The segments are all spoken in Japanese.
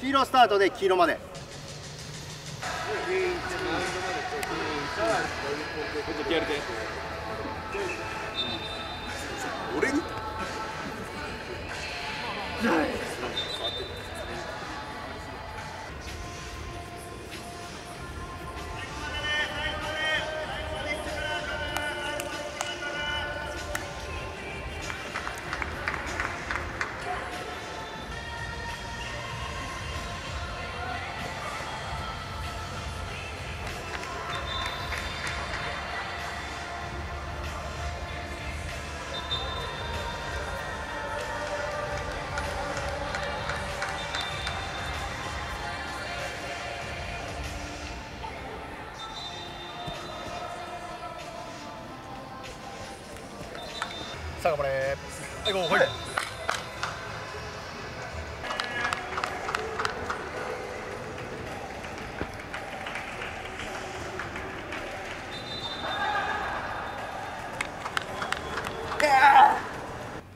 黄色スタートで黄色まで。俺にさあ頑張れ。はいゴーはい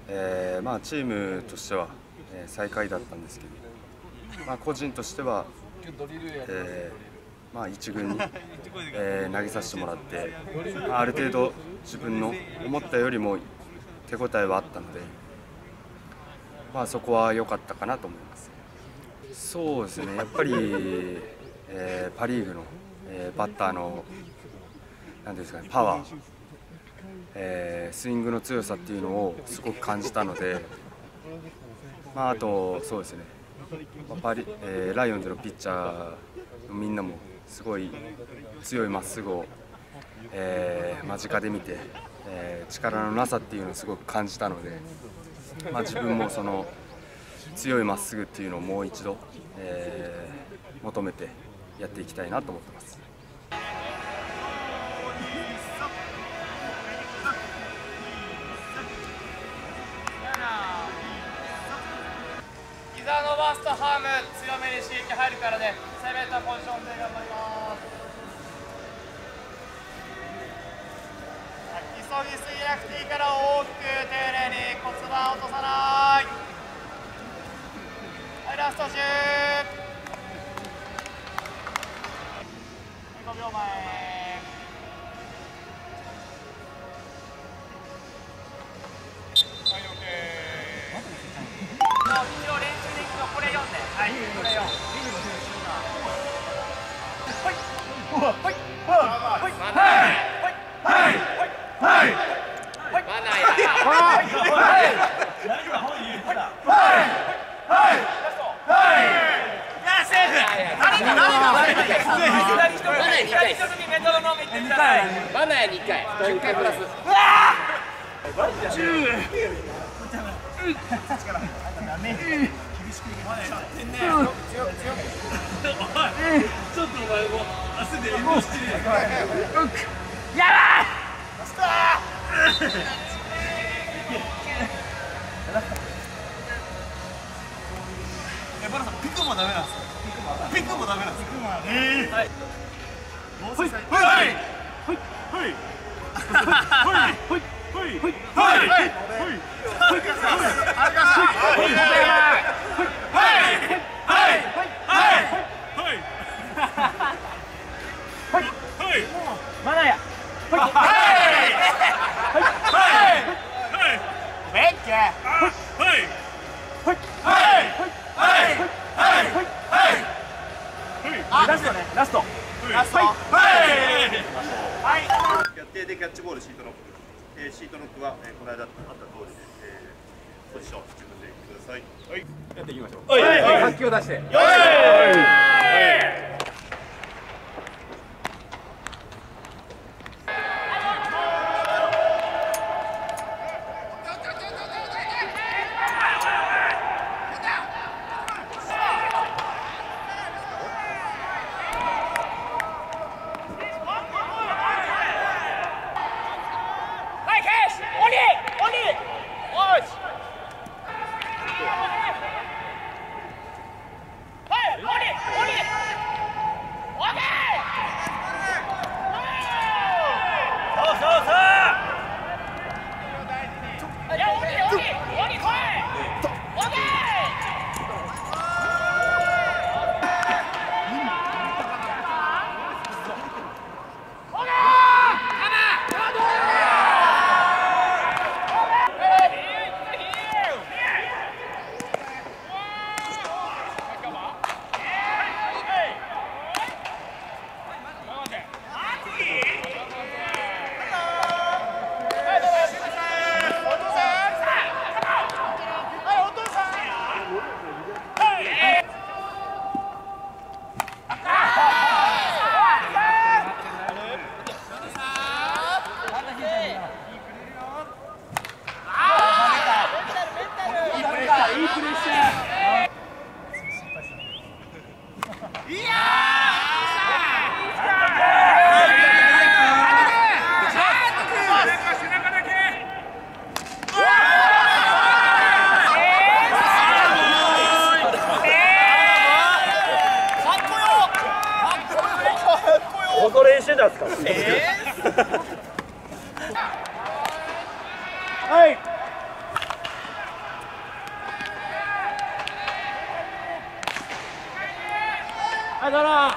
えーまあ、チームとしては、えー最下位だったんですけど、まあ、個人としては、えーまあ、一軍に、えー投げさせてもらって、まあ、ある程度自分の思ったよりも手応えはあったので、まあ、そこは良かったかなと思います。そうですねやっぱり、えーパ・リーグの、えーバッターのなんていうんですかね、パワー、えースイングの強さっていうのをすごく感じたので、まあ、あとそうですね、まあパリえーライオンズのピッチャーのみんなもすごい強いまっすぐを、えー間近で見て、えー力のなさっていうのをすごく感じたので、まあ、自分もその強いまっすぐっていうのをもう一度、えー求めてやっていきたいなと思ってます。膝伸ばすとハーム強めに刺激入るからね攻めたポジションで頑張りますはい急ぎすぎなくていいから大きく丁寧に骨盤落とさない。はいラスト10 5秒前。バナヤいやいばい、バラさん、ピッコもダメなんですか？ピックもダメなんですか、はいはい、はい。ラス予定でキャッチボールシートノック、えーシートノックは、えーこの間あった通りで、えーポジション自分で行ってください。はい。やってい。きましょう活気を出してはい、恐れしてたんですかはいはい。だな、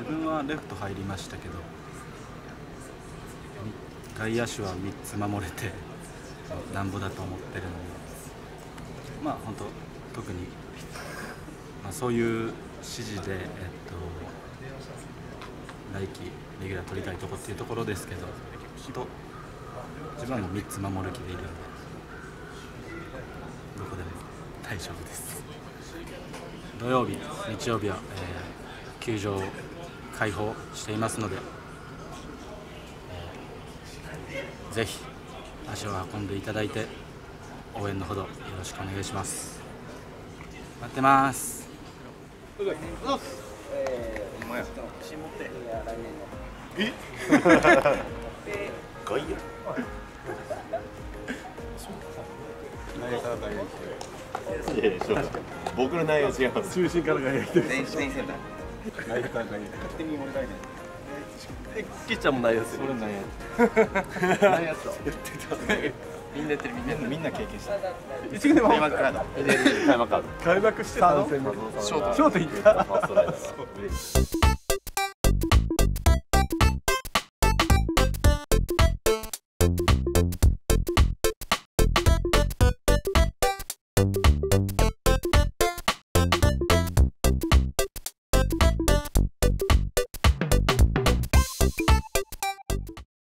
自分はレフト入りましたけど外野手は3つ守れてなんぼだと思ってるのでまあ本当特に、まあ、そういう指示で、えっと、来季レギュラー取りたいとこっていうところですけど本当自分はもう3つ守る気でいるのでどこでも大丈夫です。土曜日日曜日は、えー球場開放していますので、えーぜひ足を運んでいただいて応援のほどよろしくお願いします。待ってます。僕の内容違います。中心からがやってる全員全員センターキッチャーもないですよ俺ないやみんなやってるみんなやってるみんな経験した一軍でも開幕カード開幕カード開幕してたのショートショート行った